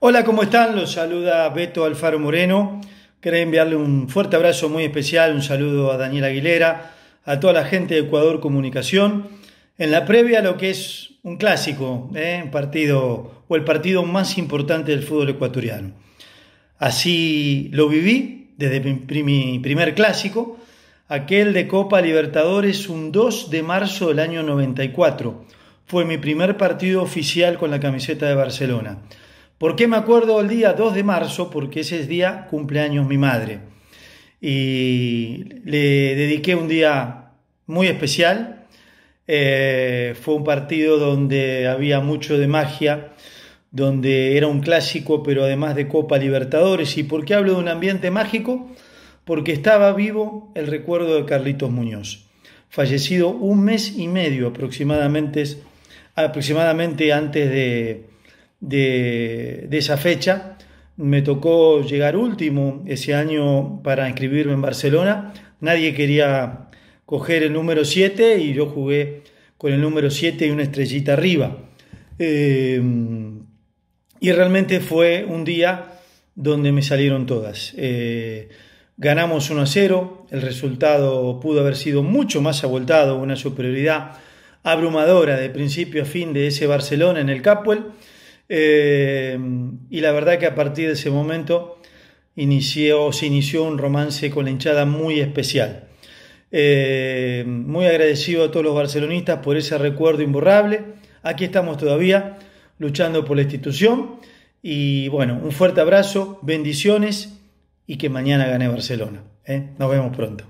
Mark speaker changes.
Speaker 1: Hola, ¿cómo están? Los saluda Beto Alfaro Moreno. Quería enviarle un fuerte abrazo muy especial, un saludo a Daniel Aguilera, a toda la gente de Ecuador Comunicación. En la previa lo que es un clásico, ¿eh? un partido o el partido más importante del fútbol ecuatoriano. Así lo viví desde mi primer clásico, aquel de Copa Libertadores un 2 de marzo del año 94. Fue mi primer partido oficial con la camiseta de Barcelona. ¿Por qué me acuerdo el día 2 de marzo? Porque ese día cumpleaños mi madre. Y le dediqué un día muy especial. Eh, fue un partido donde había mucho de magia, donde era un clásico, pero además de Copa Libertadores. ¿Y por qué hablo de un ambiente mágico? Porque estaba vivo el recuerdo de Carlitos Muñoz, fallecido un mes y medio aproximadamente, aproximadamente antes de, de, esa fecha. Me tocó llegar último ese año para inscribirme en Barcelona. Nadie quería coger el número 7 y yo jugué con el número 7 y una estrellita arriba. Eh, y realmente fue un día donde me salieron todas. Eh, ganamos 1 a 0, el resultado pudo haber sido mucho más abultado, una superioridad abrumadora de principio a fin de ese Barcelona en el Capwell. Eh, y la verdad que a partir de ese momento inició, se inició un romance con la hinchada muy especial. Eh, muy agradecido a todos los barcelonistas por ese recuerdo imborrable. Aquí estamos todavía luchando por la institución. Y bueno, un fuerte abrazo, bendiciones y que mañana gane Barcelona. ¿eh? Nos vemos pronto.